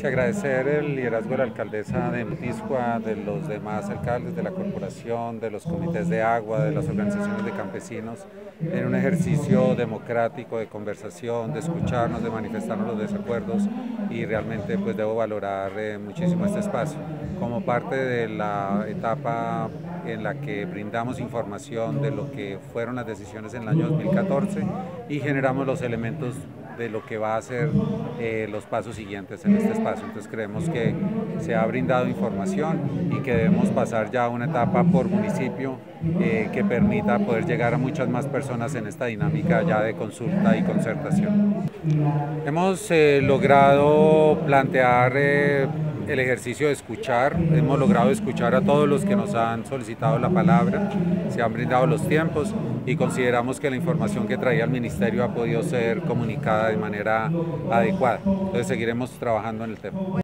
Sí, agradecer el liderazgo de la alcaldesa de Mutiscua, de los demás alcaldes de la corporación, de los comités de agua, de las organizaciones de campesinos, en un ejercicio democrático de conversación, de escucharnos, de manifestarnos los desacuerdos y realmente pues debo valorar eh, muchísimo este espacio. Como parte de la etapa en la que brindamos información de lo que fueron las decisiones en el año 2014 y generamos los elementos de lo que va a ser eh, los pasos siguientes en este espacio. Entonces creemos que se ha brindado información y que debemos pasar ya a una etapa por municipio eh, que permita poder llegar a muchas más personas en esta dinámica ya de consulta y concertación. Hemos eh, logrado plantear el ejercicio de escuchar. Hemos logrado escuchar a todos los que nos han solicitado la palabra, se han brindado los tiempos y consideramos que la información que traía el Ministerio ha podido ser comunicada de manera adecuada. Entonces seguiremos trabajando en el tema.